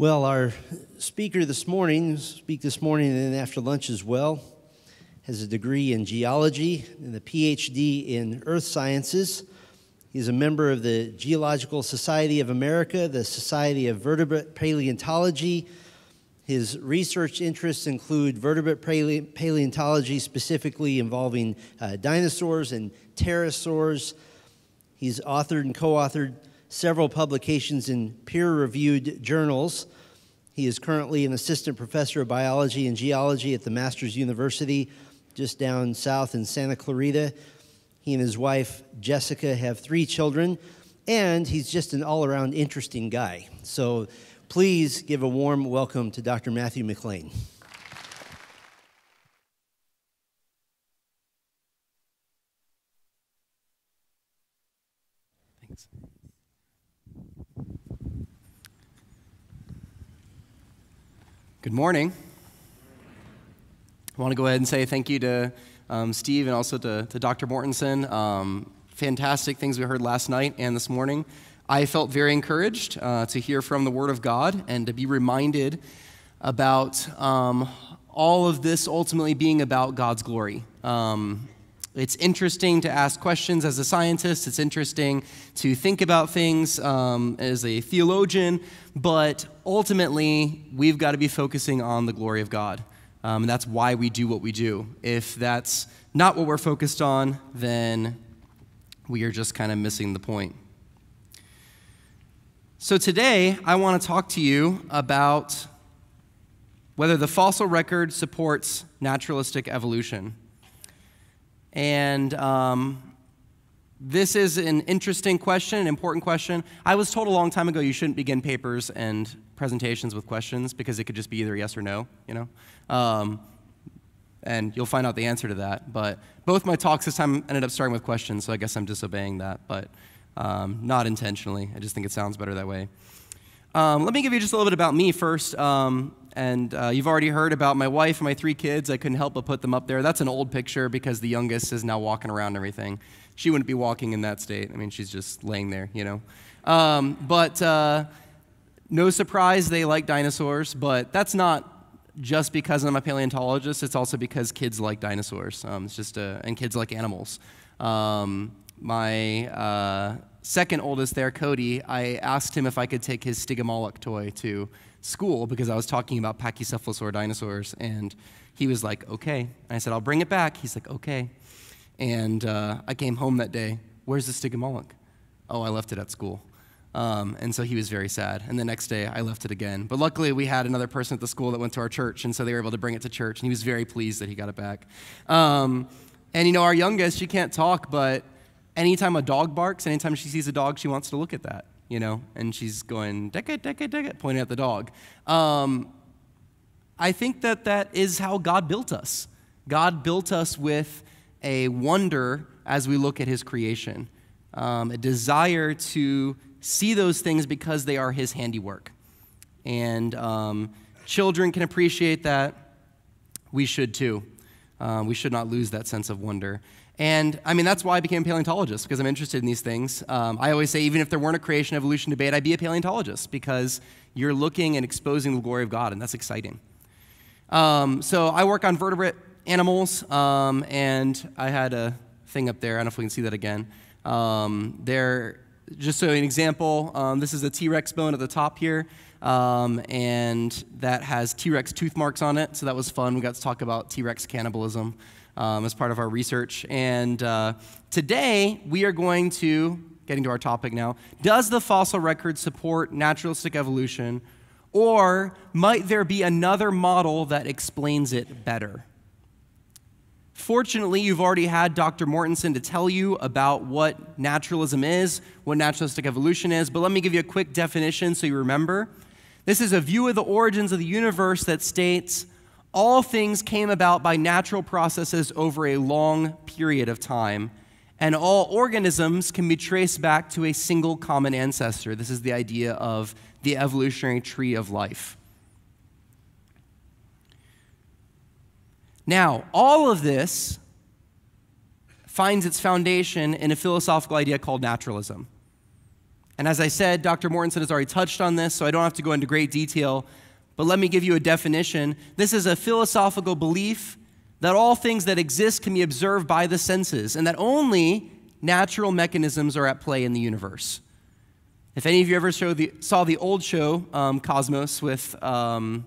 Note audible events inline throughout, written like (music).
Well, our speaker this morning, speak this morning and after lunch as well, has a degree in geology and a PhD in earth sciences. He's a member of the Geological Society of America, the Society of Vertebrate Paleontology. His research interests include vertebrate paleontology, specifically involving uh, dinosaurs and pterosaurs. He's authored and co authored several publications in peer reviewed journals. He is currently an assistant professor of biology and geology at the Masters University, just down south in Santa Clarita. He and his wife, Jessica, have three children, and he's just an all around interesting guy. So please give a warm welcome to Dr. Matthew McLain. Good morning. I want to go ahead and say thank you to um, Steve and also to, to Dr. Mortenson. Um, fantastic things we heard last night and this morning. I felt very encouraged uh, to hear from the Word of God and to be reminded about um, all of this ultimately being about God's glory. Um, it's interesting to ask questions as a scientist. It's interesting to think about things um, as a theologian, but ultimately, we've got to be focusing on the glory of God. Um, and that's why we do what we do. If that's not what we're focused on, then we are just kind of missing the point. So today, I want to talk to you about whether the fossil record supports naturalistic evolution. And um, this is an interesting question, an important question. I was told a long time ago you shouldn't begin papers and presentations with questions because it could just be either yes or no, you know? Um, and you'll find out the answer to that. But both my talks this time ended up starting with questions, so I guess I'm disobeying that, but um, not intentionally. I just think it sounds better that way. Um, let me give you just a little bit about me first. Um, and uh, you've already heard about my wife and my three kids. I couldn't help but put them up there. That's an old picture because the youngest is now walking around and everything. She wouldn't be walking in that state. I mean, she's just laying there, you know. Um, but uh, no surprise, they like dinosaurs, but that's not just because I'm a paleontologist. It's also because kids like dinosaurs. Um, it's just a, and kids like animals. Um, my uh, second oldest there, Cody, I asked him if I could take his Stygimoloch toy to school because I was talking about pachycephalosaur dinosaurs, and he was like, okay. And I said, I'll bring it back. He's like, okay. And uh, I came home that day. Where's the Stygimoloch? Oh, I left it at school. Um, and so he was very sad. And the next day, I left it again. But luckily, we had another person at the school that went to our church, and so they were able to bring it to church. And he was very pleased that he got it back. Um, and you know, our youngest, she can't talk, but anytime a dog barks, anytime she sees a dog, she wants to look at that you know, and she's going, decade, decade, decade, pointing at the dog. Um, I think that that is how God built us. God built us with a wonder as we look at his creation, um, a desire to see those things because they are his handiwork. And um, children can appreciate that. We should too. Um, we should not lose that sense of wonder. And I mean, that's why I became a paleontologist, because I'm interested in these things. Um, I always say, even if there weren't a creation evolution debate, I'd be a paleontologist, because you're looking and exposing the glory of God, and that's exciting. Um, so I work on vertebrate animals, um, and I had a thing up there. I don't know if we can see that again. Um, there, just so an example, um, this is a T Rex bone at the top here. Um, and that has T Rex tooth marks on it. So that was fun. We got to talk about T Rex cannibalism um, as part of our research. And uh, today we are going to, getting to our topic now, does the fossil record support naturalistic evolution, or might there be another model that explains it better? Fortunately, you've already had Dr. Mortenson to tell you about what naturalism is, what naturalistic evolution is, but let me give you a quick definition so you remember. This is a view of the origins of the universe that states all things came about by natural processes over a long period of time, and all organisms can be traced back to a single common ancestor. This is the idea of the evolutionary tree of life. Now, all of this finds its foundation in a philosophical idea called naturalism. And as I said, Dr. Mortenson has already touched on this, so I don't have to go into great detail. But let me give you a definition. This is a philosophical belief that all things that exist can be observed by the senses, and that only natural mechanisms are at play in the universe. If any of you ever the, saw the old show, um, Cosmos, with um,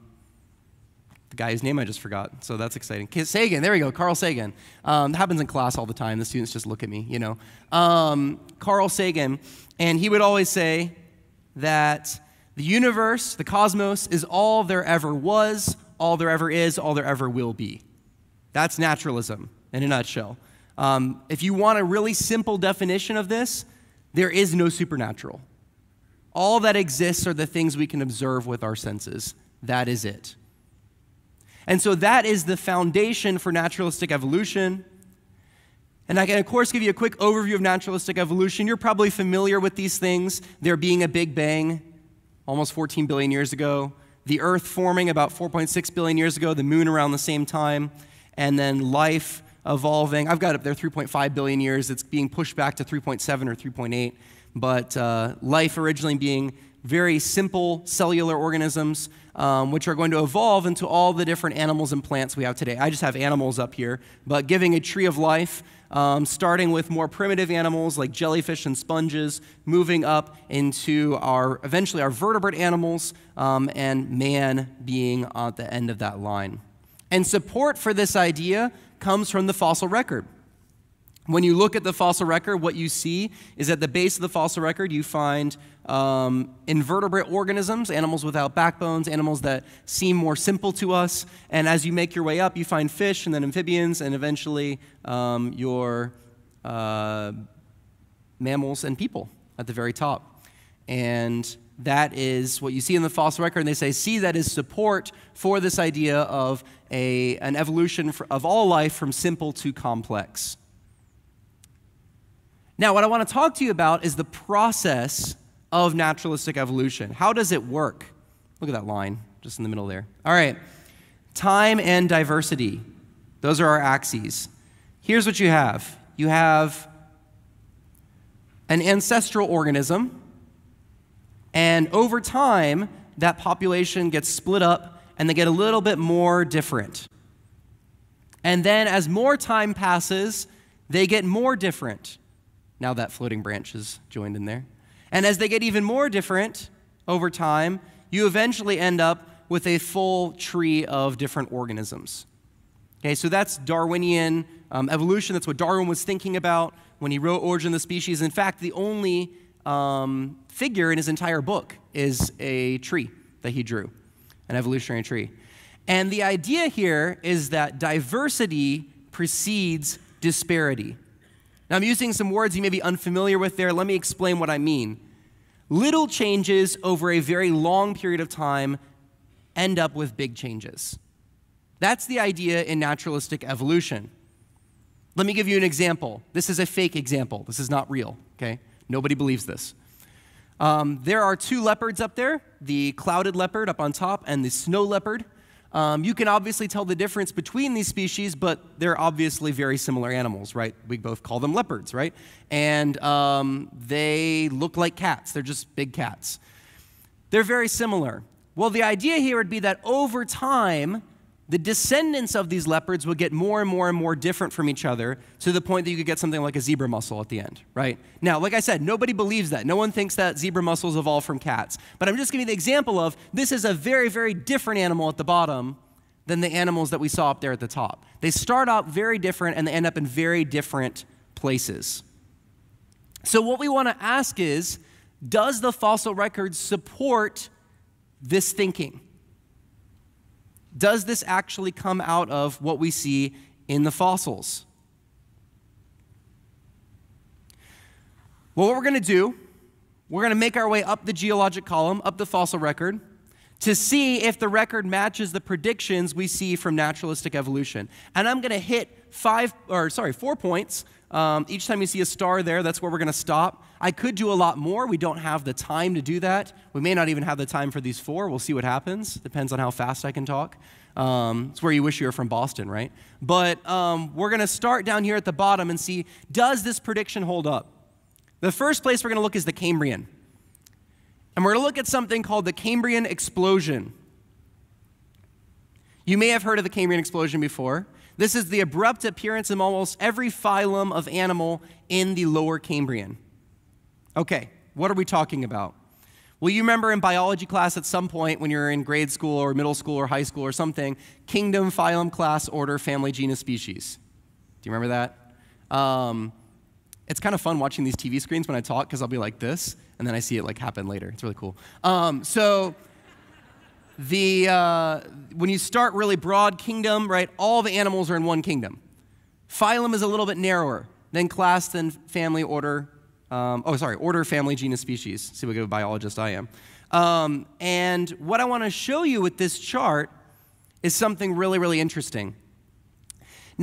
the guy whose name I just forgot, so that's exciting. Sagan, there we go, Carl Sagan. Um, happens in class all the time. The students just look at me, you know. Um, Carl Sagan, and he would always say that the universe, the cosmos, is all there ever was, all there ever is, all there ever will be. That's naturalism in a nutshell. Um, if you want a really simple definition of this, there is no supernatural. All that exists are the things we can observe with our senses. That is it. And so that is the foundation for naturalistic evolution. And I can, of course, give you a quick overview of naturalistic evolution. You're probably familiar with these things. There being a Big Bang almost 14 billion years ago, the Earth forming about 4.6 billion years ago, the moon around the same time, and then life evolving. I've got up there 3.5 billion years. It's being pushed back to 3.7 or 3.8. But uh, life originally being very simple cellular organisms, um, which are going to evolve into all the different animals and plants we have today. I just have animals up here, but giving a tree of life, um, starting with more primitive animals like jellyfish and sponges, moving up into our eventually our vertebrate animals, um, and man being at the end of that line. And support for this idea comes from the fossil record. When you look at the fossil record, what you see is at the base of the fossil record, you find um, invertebrate organisms, animals without backbones, animals that seem more simple to us. And as you make your way up, you find fish and then amphibians and eventually um, your uh, mammals and people at the very top. And that is what you see in the fossil record. And they say, see, that is support for this idea of a, an evolution of all life from simple to complex. Now, what I want to talk to you about is the process of naturalistic evolution. How does it work? Look at that line just in the middle there. All right. Time and diversity. Those are our axes. Here's what you have you have an ancestral organism, and over time, that population gets split up and they get a little bit more different. And then, as more time passes, they get more different. Now that floating branch is joined in there. And as they get even more different over time, you eventually end up with a full tree of different organisms. Okay, so that's Darwinian um, evolution. That's what Darwin was thinking about when he wrote Origin of the Species. In fact, the only um, figure in his entire book is a tree that he drew, an evolutionary tree. And the idea here is that diversity precedes disparity. Now, I'm using some words you may be unfamiliar with there. Let me explain what I mean. Little changes over a very long period of time end up with big changes. That's the idea in naturalistic evolution. Let me give you an example. This is a fake example. This is not real, okay? Nobody believes this. Um, there are two leopards up there the clouded leopard up on top and the snow leopard. Um, you can obviously tell the difference between these species, but they're obviously very similar animals, right? We both call them leopards, right? And um, they look like cats, they're just big cats. They're very similar. Well, the idea here would be that over time, the descendants of these leopards would get more and more and more different from each other to the point that you could get something like a zebra mussel at the end, right? Now, like I said, nobody believes that. No one thinks that zebra mussels evolved from cats. But I'm just giving you the example of this is a very, very different animal at the bottom than the animals that we saw up there at the top. They start out very different and they end up in very different places. So, what we want to ask is does the fossil record support this thinking? Does this actually come out of what we see in the fossils? Well, what we're going to do, we're going to make our way up the geologic column, up the fossil record, to see if the record matches the predictions we see from naturalistic evolution. And I'm going to hit five, or sorry, four points. Um, each time you see a star there, that's where we're going to stop. I could do a lot more. We don't have the time to do that. We may not even have the time for these four. We'll see what happens. Depends on how fast I can talk. Um, it's where you wish you were from Boston, right? But um, we're going to start down here at the bottom and see does this prediction hold up? The first place we're going to look is the Cambrian. And we're going to look at something called the Cambrian explosion. You may have heard of the Cambrian explosion before. This is the abrupt appearance of almost every phylum of animal in the lower Cambrian. Okay, what are we talking about? Well, you remember in biology class at some point when you're in grade school or middle school or high school or something, kingdom, phylum, class, order, family, genus, species. Do you remember that? Um, it's kind of fun watching these TV screens when I talk because I'll be like this, and then I see it like happen later. It's really cool. Um, so the uh, when you start really broad kingdom, right? All the animals are in one kingdom. Phylum is a little bit narrower. than class, than family, order. Um, oh, sorry, order, family, genus, species. See what good biologist I am. Um, and what I want to show you with this chart is something really, really interesting.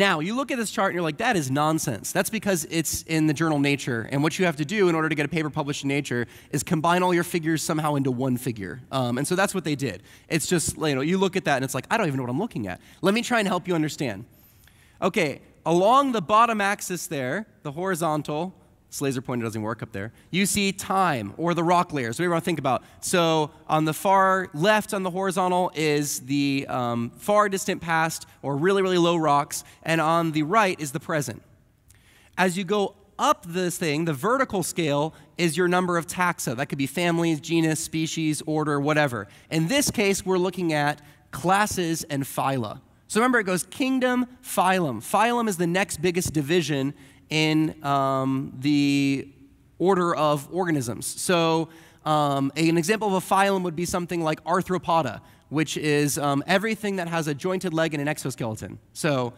Now, you look at this chart and you're like, that is nonsense. That's because it's in the journal Nature. And what you have to do in order to get a paper published in Nature is combine all your figures somehow into one figure. Um, and so that's what they did. It's just, you know, you look at that and it's like, I don't even know what I'm looking at. Let me try and help you understand. Okay, along the bottom axis there, the horizontal, this laser pointer doesn't work up there. You see time or the rock layers, whatever you want to think about. So on the far left on the horizontal is the um, far distant past or really, really low rocks, and on the right is the present. As you go up this thing, the vertical scale is your number of taxa. That could be families, genus, species, order, whatever. In this case, we're looking at classes and phyla. So remember, it goes kingdom, phylum. Phylum is the next biggest division in um, the order of organisms. So, um, an example of a phylum would be something like Arthropoda, which is um, everything that has a jointed leg and an exoskeleton. So,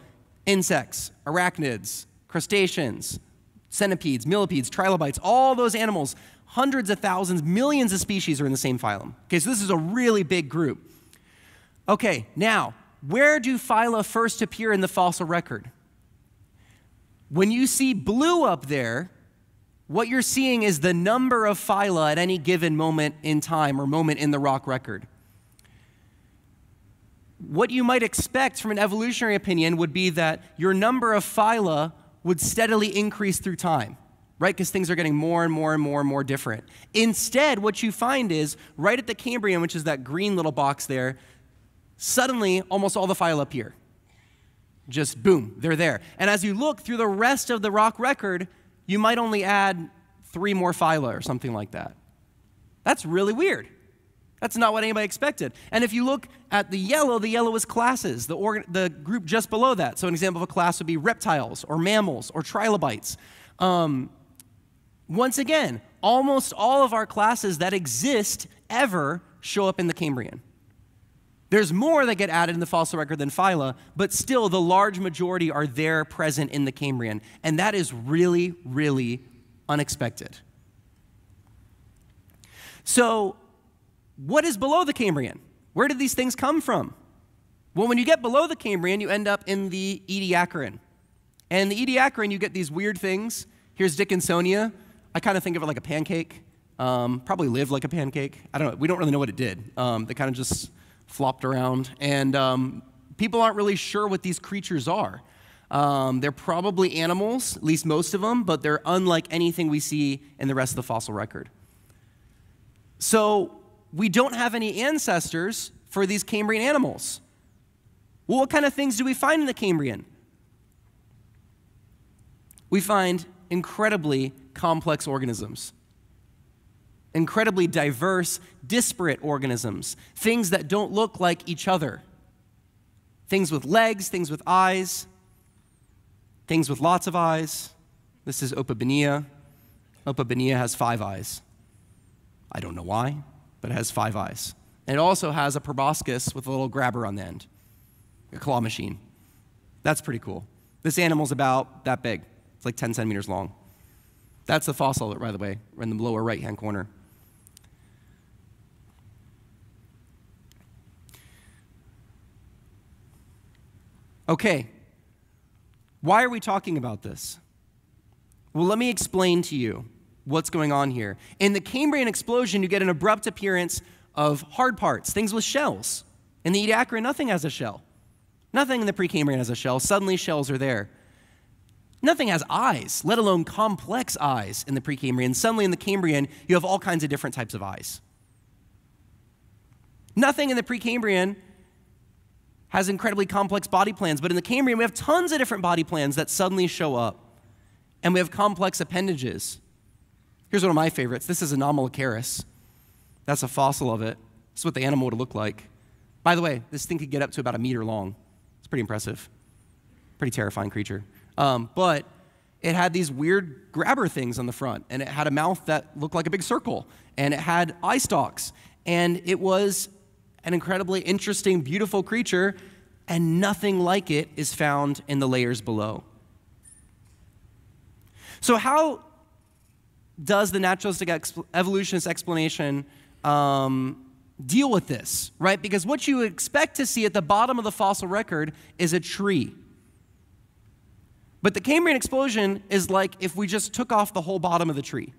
insects, arachnids, crustaceans, centipedes, millipedes, trilobites, all those animals, hundreds of thousands, millions of species are in the same phylum. Okay, so this is a really big group. Okay, now, where do phyla first appear in the fossil record? When you see blue up there, what you're seeing is the number of phyla at any given moment in time or moment in the rock record. What you might expect from an evolutionary opinion would be that your number of phyla would steadily increase through time, right? Because things are getting more and more and more and more different. Instead, what you find is right at the Cambrian, which is that green little box there, suddenly almost all the phyla appear just boom, they're there. And as you look through the rest of the rock record, you might only add three more phyla or something like that. That's really weird. That's not what anybody expected. And if you look at the yellow, the yellow is classes, the, organ- the group just below that. So an example of a class would be reptiles or mammals or trilobites. Um, once again, almost all of our classes that exist ever show up in the Cambrian. There's more that get added in the fossil record than phyla, but still the large majority are there present in the Cambrian. And that is really, really unexpected. So, what is below the Cambrian? Where did these things come from? Well, when you get below the Cambrian, you end up in the Ediacaran. And the Ediacaran, you get these weird things. Here's Dickinsonia. I kind of think of it like a pancake. Um, probably lived like a pancake. I don't know. We don't really know what it did. Um, they kind of just flopped around, and um, people aren't really sure what these creatures are. Um, they're probably animals, at least most of them, but they're unlike anything we see in the rest of the fossil record. So we don't have any ancestors for these Cambrian animals. Well, what kind of things do we find in the Cambrian? We find incredibly complex organisms incredibly diverse, disparate organisms, things that don't look like each other. Things with legs, things with eyes, things with lots of eyes. This is Opabinia. Opabinia has five eyes. I don't know why, but it has five eyes. And it also has a proboscis with a little grabber on the end, a claw machine. That's pretty cool. This animal's about that big. It's like 10 centimeters long. That's the fossil, by the way, in the lower right hand corner. Okay, why are we talking about this? Well, let me explain to you what's going on here. In the Cambrian explosion, you get an abrupt appearance of hard parts, things with shells. In the Ediacaran, nothing has a shell. Nothing in the Precambrian has a shell. Suddenly, shells are there. Nothing has eyes, let alone complex eyes in the Precambrian. Suddenly, in the Cambrian, you have all kinds of different types of eyes. Nothing in the Precambrian has incredibly complex body plans, but in the Cambrian, we have tons of different body plans that suddenly show up. And we have complex appendages. Here's one of my favorites. This is Anomalocaris. That's a fossil of it. This is what the animal would look like. By the way, this thing could get up to about a meter long. It's pretty impressive. Pretty terrifying creature. Um, but it had these weird grabber things on the front, and it had a mouth that looked like a big circle, and it had eye stalks, and it was an incredibly interesting, beautiful creature, and nothing like it is found in the layers below. So, how does the naturalistic evolutionist explanation um, deal with this, right? Because what you expect to see at the bottom of the fossil record is a tree. But the Cambrian explosion is like if we just took off the whole bottom of the tree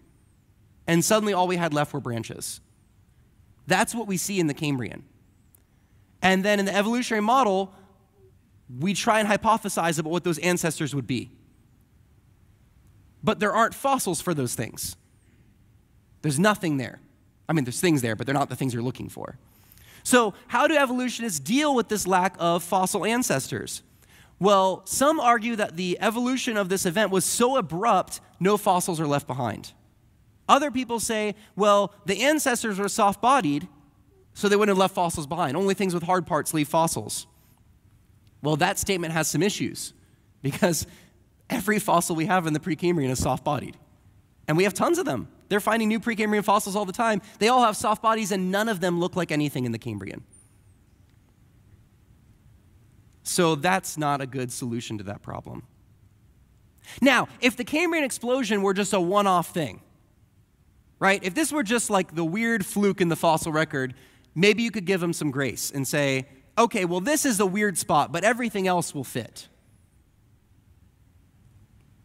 and suddenly all we had left were branches. That's what we see in the Cambrian. And then in the evolutionary model, we try and hypothesize about what those ancestors would be. But there aren't fossils for those things. There's nothing there. I mean, there's things there, but they're not the things you're looking for. So, how do evolutionists deal with this lack of fossil ancestors? Well, some argue that the evolution of this event was so abrupt, no fossils are left behind. Other people say, well, the ancestors were soft bodied, so they wouldn't have left fossils behind. Only things with hard parts leave fossils. Well, that statement has some issues because every fossil we have in the Precambrian is soft bodied. And we have tons of them. They're finding new Precambrian fossils all the time. They all have soft bodies, and none of them look like anything in the Cambrian. So that's not a good solution to that problem. Now, if the Cambrian explosion were just a one off thing, right? If this were just like the weird fluke in the fossil record, maybe you could give them some grace and say, okay, well, this is a weird spot, but everything else will fit.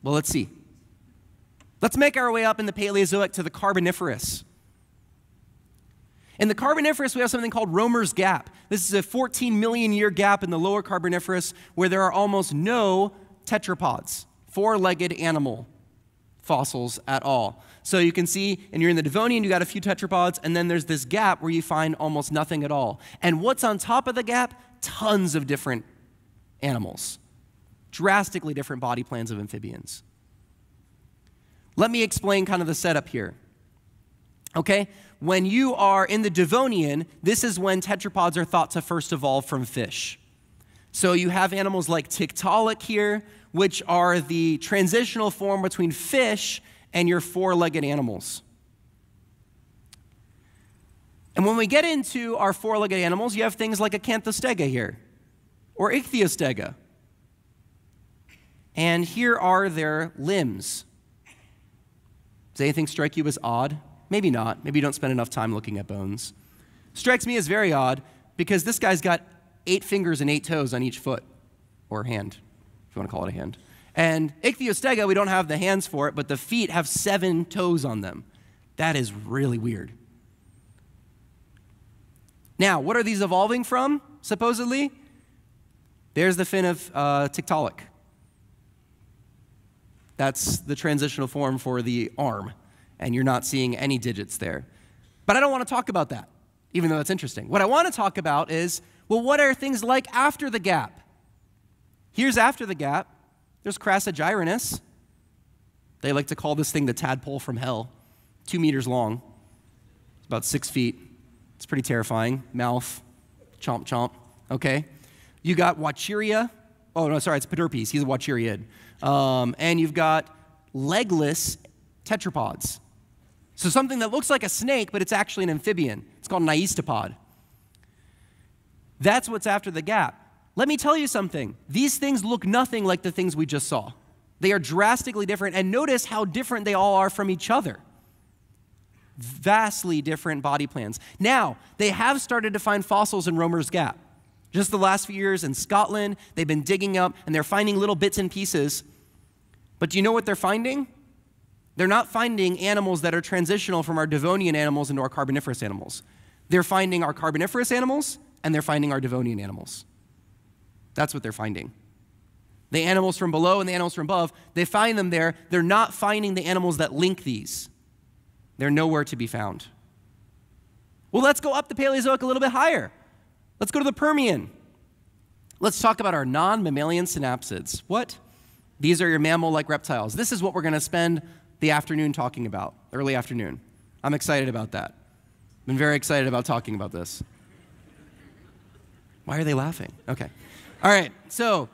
Well, let's see. Let's make our way up in the Paleozoic to the Carboniferous. In the Carboniferous, we have something called Romer's Gap. This is a 14 million year gap in the lower Carboniferous where there are almost no tetrapods, four legged animal fossils at all. So you can see, and you're in the Devonian, you got a few tetrapods, and then there's this gap where you find almost nothing at all. And what's on top of the gap? Tons of different animals, drastically different body plans of amphibians. Let me explain kind of the setup here. Okay? When you are in the Devonian, this is when tetrapods are thought to first evolve from fish. So you have animals like Tiktaalik here, which are the transitional form between fish and your four legged animals. And when we get into our four legged animals, you have things like Acanthostega here, or Ichthyostega. And here are their limbs. Does anything strike you as odd? Maybe not. Maybe you don't spend enough time looking at bones. Strikes me as very odd because this guy's got eight fingers and eight toes on each foot or hand, if you want to call it a hand. And Ichthyostega, we don't have the hands for it, but the feet have seven toes on them. That is really weird. Now, what are these evolving from, supposedly? There's the fin of uh, Tiktaalik. That's the transitional form for the arm and you're not seeing any digits there. But I don't want to talk about that, even though that's interesting. What I want to talk about is well, what are things like after the gap? Here's after the gap. There's Crassigyrinus. They like to call this thing the tadpole from hell, two meters long, it's about six feet. It's pretty terrifying. Mouth, chomp, chomp. Okay. You got Whatcheeria. Oh, no, sorry, it's Pederpes. He's a Whatcheeriid. Um, and you've got legless tetrapods. So something that looks like a snake, but it's actually an amphibian. It's called an aistopod. That's what's after the gap. Let me tell you something. These things look nothing like the things we just saw. They are drastically different, and notice how different they all are from each other. Vastly different body plans. Now, they have started to find fossils in Romer's Gap. Just the last few years in Scotland, they've been digging up and they're finding little bits and pieces. But do you know what they're finding? They're not finding animals that are transitional from our Devonian animals into our Carboniferous animals. They're finding our Carboniferous animals and they're finding our Devonian animals. That's what they're finding. The animals from below and the animals from above, they find them there. They're not finding the animals that link these. They're nowhere to be found. Well, let's go up the Paleozoic a little bit higher. Let's go to the Permian. Let's talk about our non mammalian synapsids. What? These are your mammal like reptiles. This is what we're going to spend the afternoon talking about, early afternoon. I'm excited about that. I've been very excited about talking about this. Why are they laughing? Okay. All right. So,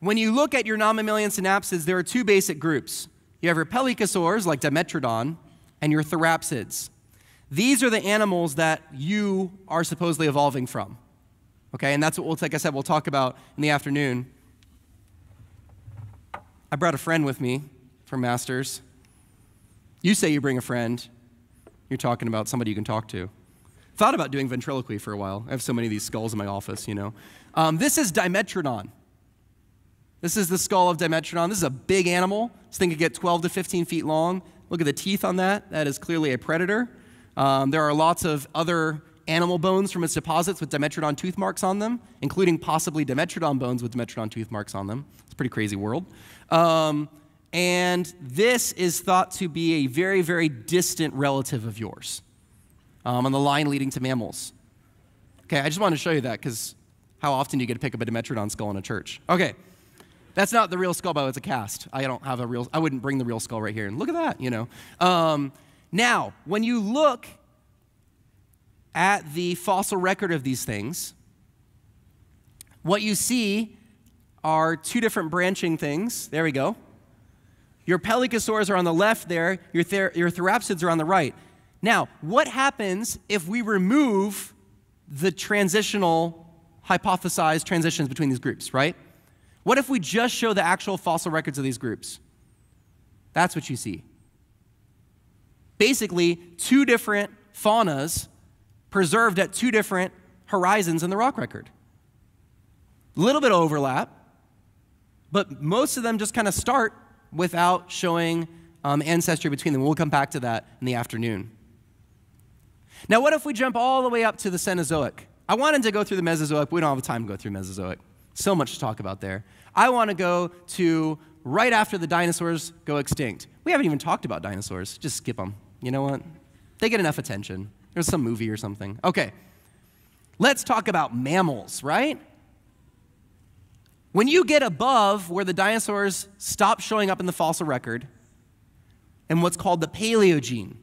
when you look at your non mammalian synapsids, there are two basic groups. You have your pelycosaurs, like Dimetrodon, and your therapsids. These are the animals that you are supposedly evolving from. Okay, and that's what we'll, like I said, we'll talk about in the afternoon. I brought a friend with me from Masters. You say you bring a friend, you're talking about somebody you can talk to. Thought about doing ventriloquy for a while. I have so many of these skulls in my office, you know. Um, this is Dimetrodon. This is the skull of Dimetrodon. This is a big animal. This thing could get 12 to 15 feet long. Look at the teeth on that. That is clearly a predator. Um, there are lots of other animal bones from its deposits with Dimetrodon tooth marks on them, including possibly Dimetrodon bones with Dimetrodon tooth marks on them. It's a pretty crazy world. Um, and this is thought to be a very, very distant relative of yours um, on the line leading to mammals. Okay, I just wanted to show you that because how often do you get to pick up a Dimetrodon skull in a church? Okay, that's not the real skull, but it's a cast. I don't have a real, I wouldn't bring the real skull right here. And look at that, you know. Um, now, when you look at the fossil record of these things, what you see are two different branching things. There we go. Your pelycosaurs are on the left there, your, ther- your therapsids are on the right. Now, what happens if we remove the transitional, hypothesized transitions between these groups, right? What if we just show the actual fossil records of these groups? That's what you see basically two different faunas preserved at two different horizons in the rock record. A little bit of overlap, but most of them just kind of start without showing um, ancestry between them. We'll come back to that in the afternoon. Now, what if we jump all the way up to the Cenozoic? I wanted to go through the Mesozoic, we don't have time to go through Mesozoic. So much to talk about there. I want to go to right after the dinosaurs go extinct. We haven't even talked about dinosaurs, just skip them. You know what? They get enough attention. There's some movie or something. Okay. Let's talk about mammals, right? When you get above where the dinosaurs stop showing up in the fossil record and what's called the Paleogene,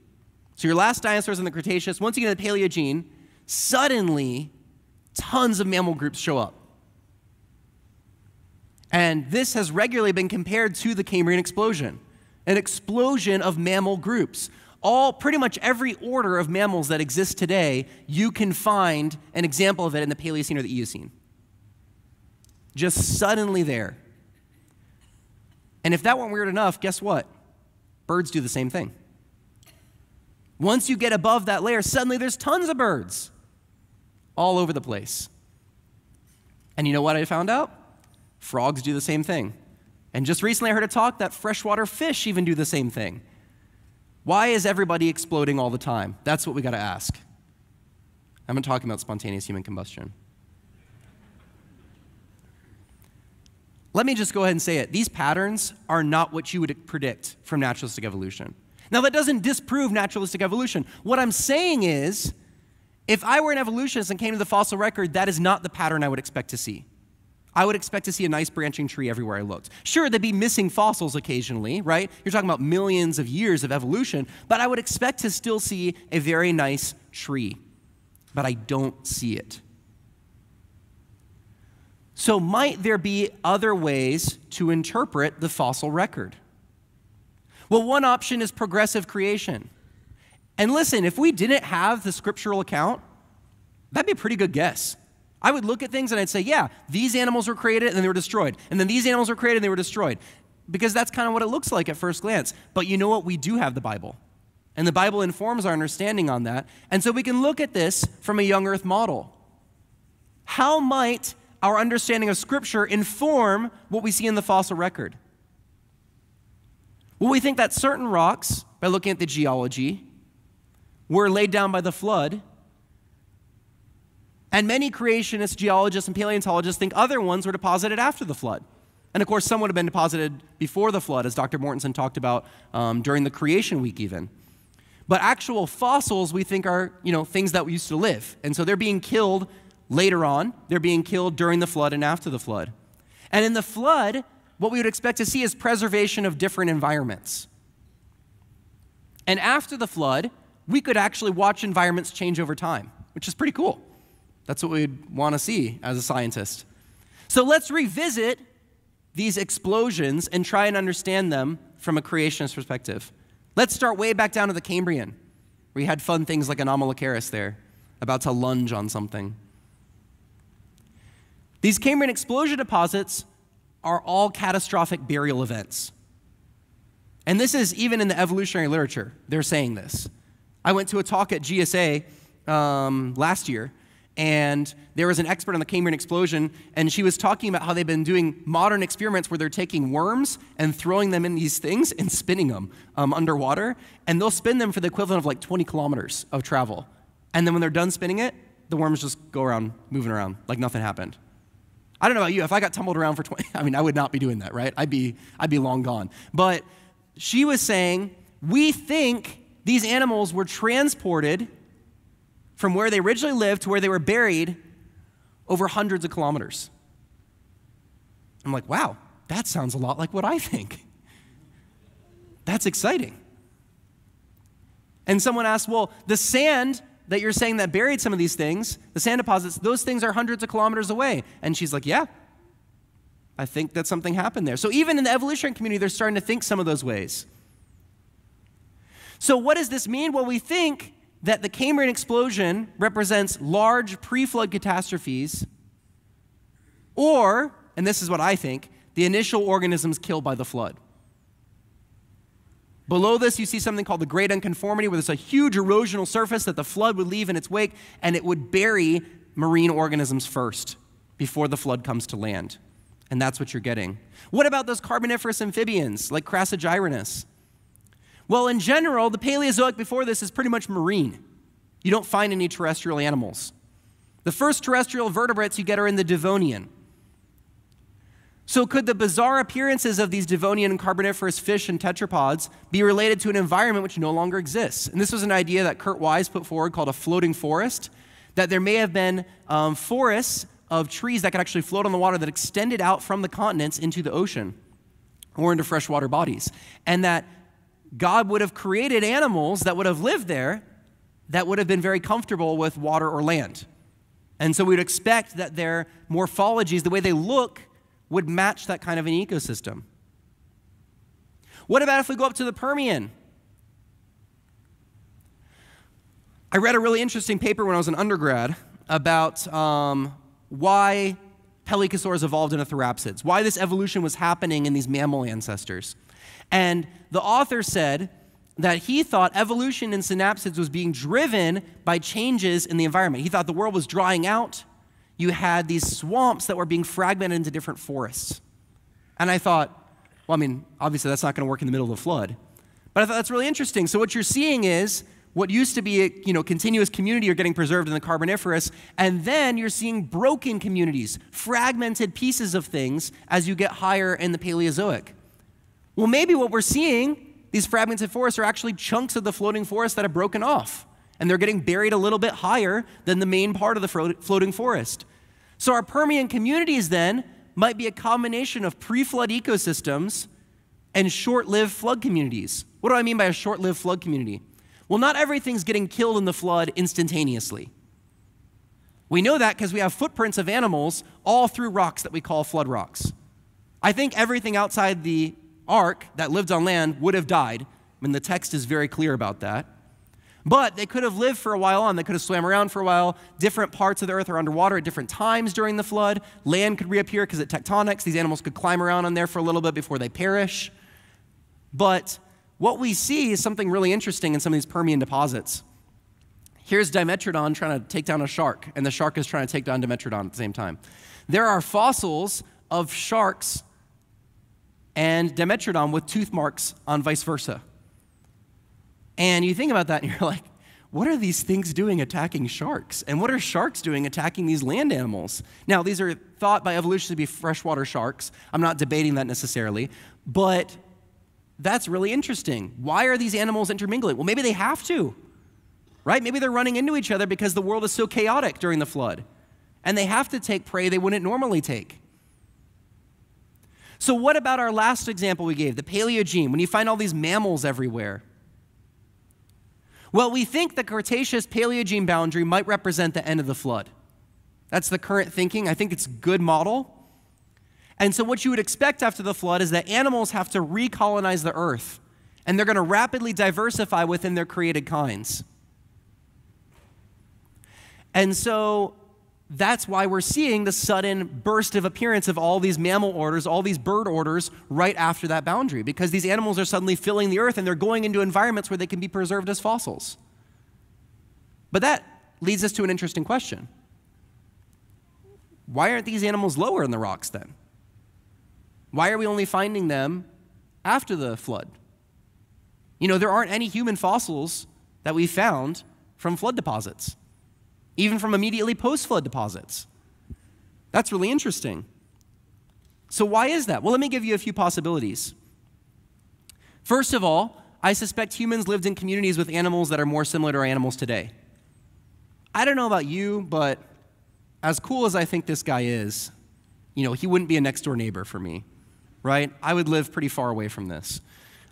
so your last dinosaurs in the Cretaceous, once you get to the Paleogene, suddenly tons of mammal groups show up. And this has regularly been compared to the Cambrian explosion, an explosion of mammal groups all pretty much every order of mammals that exist today, you can find an example of it in the Paleocene or the Eocene. Just suddenly there. And if that weren't weird enough, guess what? Birds do the same thing. Once you get above that layer, suddenly there's tons of birds all over the place. And you know what I found out? Frogs do the same thing. And just recently I heard a talk that freshwater fish even do the same thing. Why is everybody exploding all the time? That's what we got to ask. I'm not talking about spontaneous human combustion. Let me just go ahead and say it. These patterns are not what you would predict from naturalistic evolution. Now, that doesn't disprove naturalistic evolution. What I'm saying is, if I were an evolutionist and came to the fossil record, that is not the pattern I would expect to see. I would expect to see a nice branching tree everywhere I looked. Sure, there'd be missing fossils occasionally, right? You're talking about millions of years of evolution, but I would expect to still see a very nice tree. But I don't see it. So, might there be other ways to interpret the fossil record? Well, one option is progressive creation. And listen, if we didn't have the scriptural account, that'd be a pretty good guess. I would look at things and I'd say, yeah, these animals were created and they were destroyed. And then these animals were created and they were destroyed. Because that's kind of what it looks like at first glance. But you know what? We do have the Bible. And the Bible informs our understanding on that. And so we can look at this from a young earth model. How might our understanding of Scripture inform what we see in the fossil record? Well, we think that certain rocks, by looking at the geology, were laid down by the flood and many creationists, geologists, and paleontologists think other ones were deposited after the flood. And of course, some would have been deposited before the flood, as Dr. Mortenson talked about um, during the creation week, even. But actual fossils we think are, you know, things that used to live. And so they're being killed later on. They're being killed during the flood and after the flood. And in the flood, what we would expect to see is preservation of different environments. And after the flood, we could actually watch environments change over time, which is pretty cool. That's what we'd want to see as a scientist. So let's revisit these explosions and try and understand them from a creationist perspective. Let's start way back down to the Cambrian, where you had fun things like Anomalocaris there, about to lunge on something. These Cambrian explosion deposits are all catastrophic burial events. And this is even in the evolutionary literature, they're saying this. I went to a talk at GSA um, last year, and there was an expert on the Cambrian explosion, and she was talking about how they've been doing modern experiments where they're taking worms and throwing them in these things and spinning them um, underwater, and they'll spin them for the equivalent of like 20 kilometers of travel. And then when they're done spinning it, the worms just go around, moving around like nothing happened. I don't know about you. If I got tumbled around for 20, (laughs) I mean, I would not be doing that, right? I'd be, I'd be long gone. But she was saying, we think these animals were transported from where they originally lived to where they were buried over hundreds of kilometers. I'm like, wow, that sounds a lot like what I think. (laughs) That's exciting. And someone asked, well, the sand that you're saying that buried some of these things, the sand deposits, those things are hundreds of kilometers away. And she's like, yeah, I think that something happened there. So even in the evolutionary community, they're starting to think some of those ways. So what does this mean? Well, we think that the Cambrian explosion represents large pre flood catastrophes, or, and this is what I think, the initial organisms killed by the flood. Below this, you see something called the Great Unconformity, where there's a huge erosional surface that the flood would leave in its wake, and it would bury marine organisms first before the flood comes to land. And that's what you're getting. What about those carboniferous amphibians like Crassigyrinus? Well, in general, the Paleozoic before this is pretty much marine. You don't find any terrestrial animals. The first terrestrial vertebrates you get are in the Devonian. So, could the bizarre appearances of these Devonian and Carboniferous fish and tetrapods be related to an environment which no longer exists? And this was an idea that Kurt Wise put forward called a floating forest, that there may have been um, forests of trees that could actually float on the water that extended out from the continents into the ocean or into freshwater bodies. And that God would have created animals that would have lived there that would have been very comfortable with water or land. And so we'd expect that their morphologies, the way they look, would match that kind of an ecosystem. What about if we go up to the Permian? I read a really interesting paper when I was an undergrad about um, why pelycosaurs evolved into therapsids, why this evolution was happening in these mammal ancestors. And the author said that he thought evolution in synapsids was being driven by changes in the environment. He thought the world was drying out you had these swamps that were being fragmented into different forests. And I thought, well, I mean, obviously that's not going to work in the middle of the flood. But I thought that's really interesting. So what you're seeing is what used to be a you know, continuous community are getting preserved in the Carboniferous, and then you're seeing broken communities, fragmented pieces of things as you get higher in the Paleozoic. Well, maybe what we're seeing, these fragmented forests, are actually chunks of the floating forest that have broken off and they're getting buried a little bit higher than the main part of the floating forest. So, our Permian communities then might be a combination of pre flood ecosystems and short lived flood communities. What do I mean by a short lived flood community? Well, not everything's getting killed in the flood instantaneously. We know that because we have footprints of animals all through rocks that we call flood rocks. I think everything outside the ark that lived on land would have died. I mean, the text is very clear about that. But they could have lived for a while on. They could have swam around for a while. Different parts of the earth are underwater at different times during the flood. Land could reappear because of tectonics. These animals could climb around on there for a little bit before they perish. But what we see is something really interesting in some of these Permian deposits. Here's Dimetrodon trying to take down a shark, and the shark is trying to take down Dimetrodon at the same time. There are fossils of sharks and Dimetrodon with tooth marks on vice versa. And you think about that and (laughs) you're like, what are these things doing attacking sharks? And what are sharks doing attacking these land animals? Now, these are thought by evolution to be freshwater sharks. I'm not debating that necessarily, but that's really interesting. Why are these animals intermingling? Well, maybe they have to, right? Maybe they're running into each other because the world is so chaotic during the flood, and they have to take prey they wouldn't normally take. So, what about our last example we gave, the Paleogene, when you find all these mammals everywhere? Well, we think the Cretaceous Paleogene boundary might represent the end of the flood. That's the current thinking. I think it's a good model. And so, what you would expect after the flood is that animals have to recolonize the earth, and they're going to rapidly diversify within their created kinds. And so, that's why we're seeing the sudden burst of appearance of all these mammal orders, all these bird orders right after that boundary, because these animals are suddenly filling the earth and they're going into environments where they can be preserved as fossils. But that leads us to an interesting question. Why aren't these animals lower in the rocks then? Why are we only finding them after the flood? You know, there aren't any human fossils that we found from flood deposits even from immediately post flood deposits. That's really interesting. So, why is that? Well, let me give you a few possibilities. First of all, I suspect humans lived in communities with animals that are more similar to our animals today. I don't know about you, but as cool as I think this guy is, you know, he wouldn't be a next door neighbor for me, right? I would live pretty far away from this.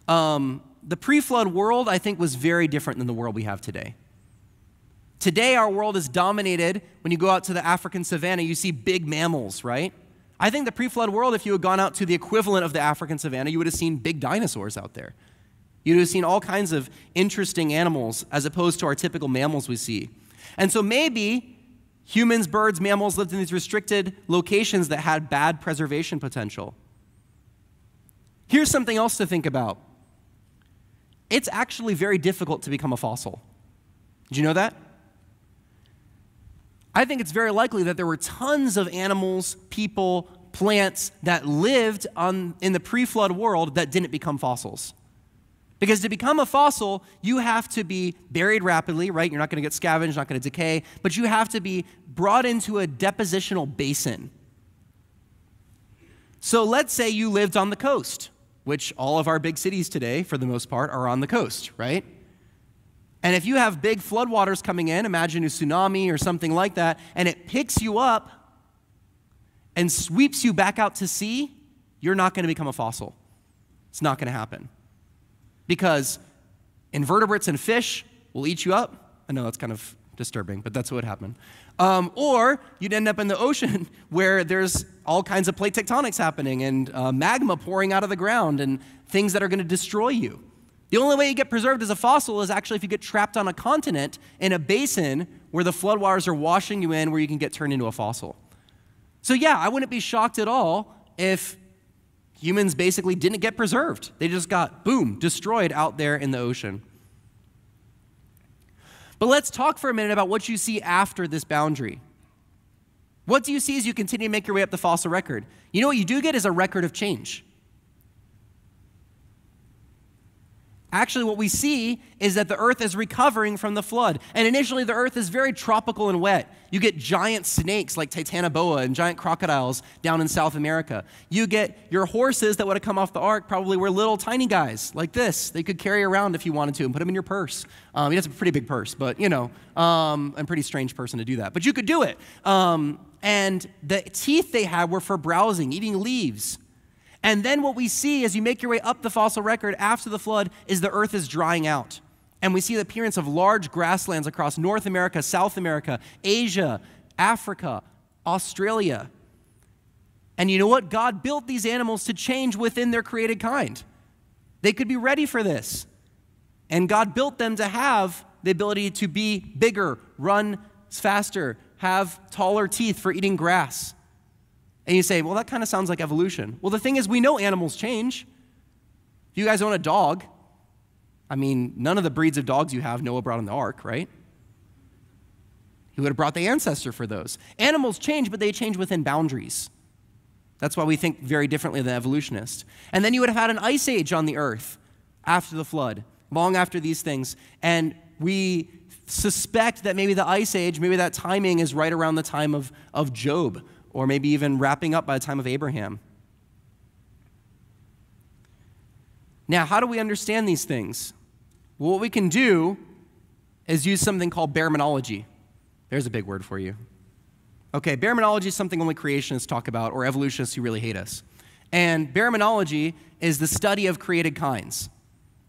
Um, the pre flood world, I think, was very different than the world we have today. Today, our world is dominated. When you go out to the African savannah, you see big mammals, right? I think the pre flood world, if you had gone out to the equivalent of the African savannah, you would have seen big dinosaurs out there. You'd have seen all kinds of interesting animals as opposed to our typical mammals we see. And so maybe humans, birds, mammals lived in these restricted locations that had bad preservation potential. Here's something else to think about it's actually very difficult to become a fossil. Did you know that? I think it's very likely that there were tons of animals, people, plants that lived on, in the pre flood world that didn't become fossils. Because to become a fossil, you have to be buried rapidly, right? You're not going to get scavenged, not going to decay, but you have to be brought into a depositional basin. So let's say you lived on the coast, which all of our big cities today, for the most part, are on the coast, right? And if you have big floodwaters coming in, imagine a tsunami or something like that, and it picks you up and sweeps you back out to sea, you're not going to become a fossil. It's not going to happen. Because invertebrates and fish will eat you up. I know that's kind of disturbing, but that's what would happen. Um, or you'd end up in the ocean (laughs) where there's all kinds of plate tectonics happening and uh, magma pouring out of the ground and things that are going to destroy you. The only way you get preserved as a fossil is actually if you get trapped on a continent in a basin where the floodwaters are washing you in, where you can get turned into a fossil. So, yeah, I wouldn't be shocked at all if humans basically didn't get preserved. They just got, boom, destroyed out there in the ocean. But let's talk for a minute about what you see after this boundary. What do you see as you continue to make your way up the fossil record? You know what you do get is a record of change. Actually, what we see is that the earth is recovering from the flood. And initially, the earth is very tropical and wet. You get giant snakes like Titanoboa and giant crocodiles down in South America. You get your horses that would have come off the ark probably were little tiny guys like this. They could carry around if you wanted to and put them in your purse. Um, has a pretty big purse, but you know, um, I'm a pretty strange person to do that. But you could do it. Um, and the teeth they had were for browsing, eating leaves. And then what we see as you make your way up the fossil record after the flood is the earth is drying out. And we see the appearance of large grasslands across North America, South America, Asia, Africa, Australia. And you know what? God built these animals to change within their created kind. They could be ready for this. And God built them to have the ability to be bigger, run faster, have taller teeth for eating grass. And you say, well, that kind of sounds like evolution. Well, the thing is, we know animals change. If you guys own a dog, I mean, none of the breeds of dogs you have Noah brought in the ark, right? He would have brought the ancestor for those. Animals change, but they change within boundaries. That's why we think very differently than evolutionists. And then you would have had an ice age on the earth after the flood, long after these things. And we suspect that maybe the ice age, maybe that timing is right around the time of, of Job, or maybe even wrapping up by the time of Abraham. Now, how do we understand these things? Well, what we can do is use something called baraminology. There's a big word for you. Okay, baraminology is something only creationists talk about, or evolutionists who really hate us. And baraminology is the study of created kinds.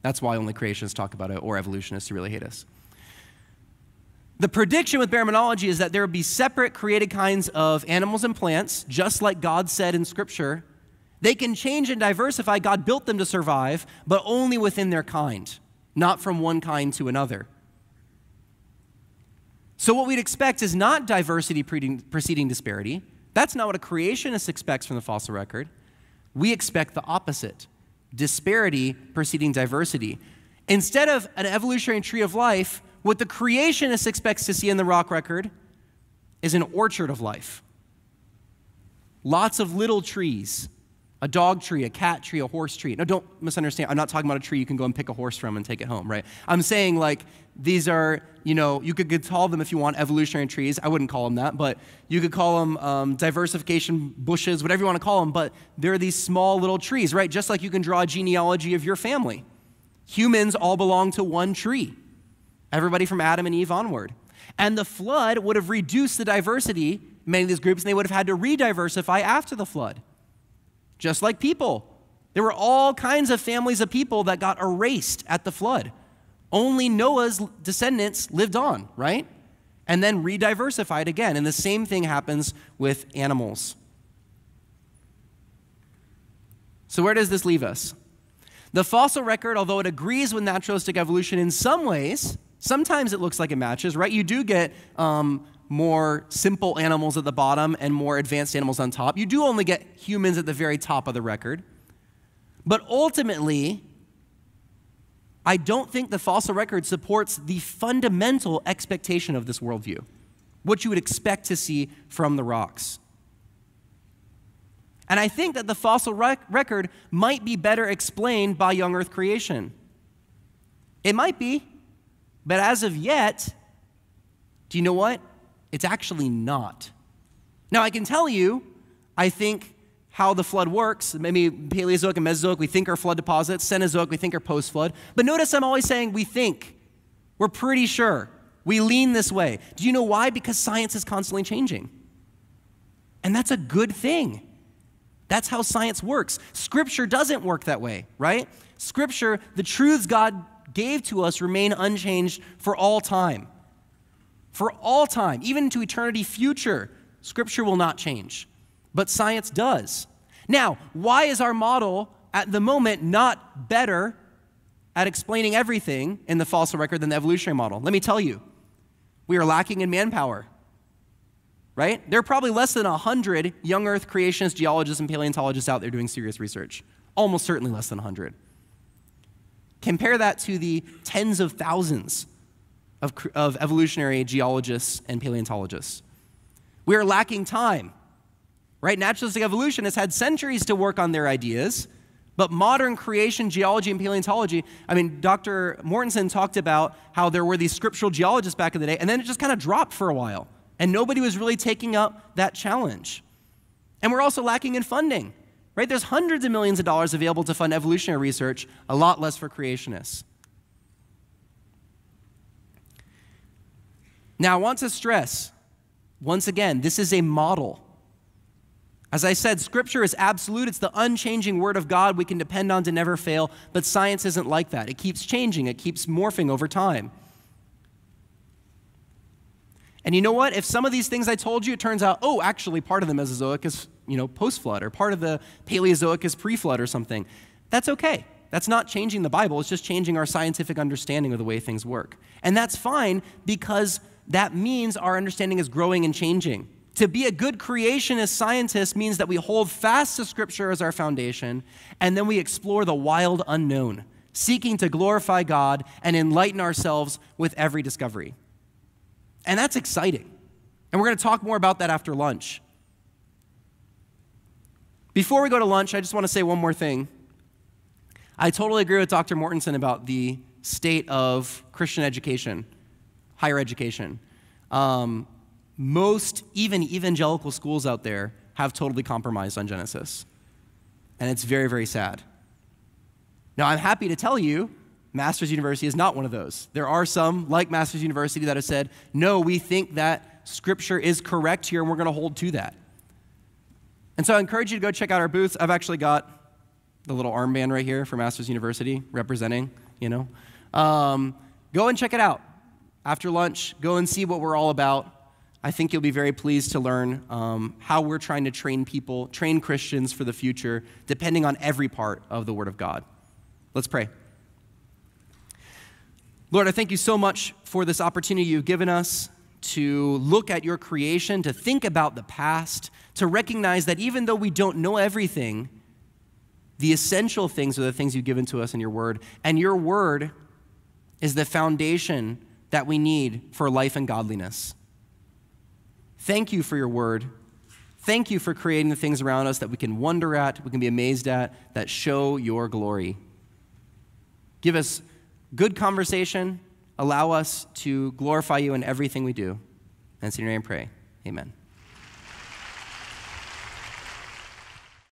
That's why only creationists talk about it, or evolutionists who really hate us. The prediction with baraminology is that there will be separate created kinds of animals and plants, just like God said in Scripture. They can change and diversify. God built them to survive, but only within their kind, not from one kind to another. So, what we'd expect is not diversity preceding disparity. That's not what a creationist expects from the fossil record. We expect the opposite disparity preceding diversity. Instead of an evolutionary tree of life, what the creationist expects to see in the rock record is an orchard of life. Lots of little trees a dog tree, a cat tree, a horse tree. No, don't misunderstand. I'm not talking about a tree you can go and pick a horse from and take it home, right? I'm saying like these are, you know, you could call them if you want evolutionary trees. I wouldn't call them that, but you could call them um, diversification bushes, whatever you want to call them. But they're these small little trees, right? Just like you can draw a genealogy of your family. Humans all belong to one tree, everybody from Adam and Eve onward. And the flood would have reduced the diversity, many of these groups, and they would have had to re diversify after the flood just like people. There were all kinds of families of people that got erased at the flood. Only Noah's descendants lived on, right? And then rediversified again. And the same thing happens with animals. So, where does this leave us? The fossil record, although it agrees with naturalistic evolution in some ways, sometimes it looks like it matches, right? You do get um, more simple animals at the bottom and more advanced animals on top. You do only get humans at the very top of the record. But ultimately, I don't think the fossil record supports the fundamental expectation of this worldview, what you would expect to see from the rocks. And I think that the fossil rec- record might be better explained by young Earth creation. It might be, but as of yet, do you know what? It's actually not. Now, I can tell you, I think how the flood works. Maybe Paleozoic and Mesozoic, we think are flood deposits. Cenozoic, we think are post flood. But notice I'm always saying we think. We're pretty sure. We lean this way. Do you know why? Because science is constantly changing. And that's a good thing. That's how science works. Scripture doesn't work that way, right? Scripture, the truths God gave to us remain unchanged for all time for all time, even into eternity future. Scripture will not change, but science does. Now, why is our model at the moment not better at explaining everything in the fossil record than the evolutionary model? Let me tell you. We are lacking in manpower. Right? There are probably less than 100 young Earth creationists, geologists, and paleontologists out there doing serious research. Almost certainly less than 100. Compare that to the tens of thousands of, of evolutionary geologists and paleontologists. We are lacking time. Right? Naturalistic evolution has had centuries to work on their ideas, but modern creation geology and paleontology, I mean, Dr. Mortenson talked about how there were these scriptural geologists back in the day, and then it just kind of dropped for a while, and nobody was really taking up that challenge. And we're also lacking in funding. Right? There's hundreds of millions of dollars available to fund evolutionary research, a lot less for creationists. Now, I want to stress once again, this is a model. As I said, Scripture is absolute. It's the unchanging Word of God we can depend on to never fail, but science isn't like that. It keeps changing, it keeps morphing over time. And you know what? If some of these things I told you, it turns out, oh, actually, part of the Mesozoic is, you know, post-flood, or part of the Paleozoic is pre-flood or something. That's okay. That's not changing the Bible. It's just changing our scientific understanding of the way things work. And that's fine because that means our understanding is growing and changing. To be a good creationist scientist means that we hold fast to Scripture as our foundation, and then we explore the wild unknown, seeking to glorify God and enlighten ourselves with every discovery. And that's exciting. And we're going to talk more about that after lunch. Before we go to lunch, I just want to say one more thing. I totally agree with Dr. Mortenson about the state of Christian education higher education. Um, most, even evangelical schools out there, have totally compromised on Genesis. And it's very, very sad. Now, I'm happy to tell you, Master's University is not one of those. There are some, like Master's University, that have said, no, we think that Scripture is correct here and we're going to hold to that. And so I encourage you to go check out our booths. I've actually got the little armband right here for Master's University representing, you know. Um, go and check it out. After lunch, go and see what we're all about. I think you'll be very pleased to learn um, how we're trying to train people, train Christians for the future, depending on every part of the Word of God. Let's pray. Lord, I thank you so much for this opportunity you've given us to look at your creation, to think about the past, to recognize that even though we don't know everything, the essential things are the things you've given to us in your word. And your word is the foundation that we need for life and godliness. Thank you for your word. Thank you for creating the things around us that we can wonder at, we can be amazed at, that show your glory. Give us good conversation. Allow us to glorify you in everything we do. And it's in your name pray. Amen.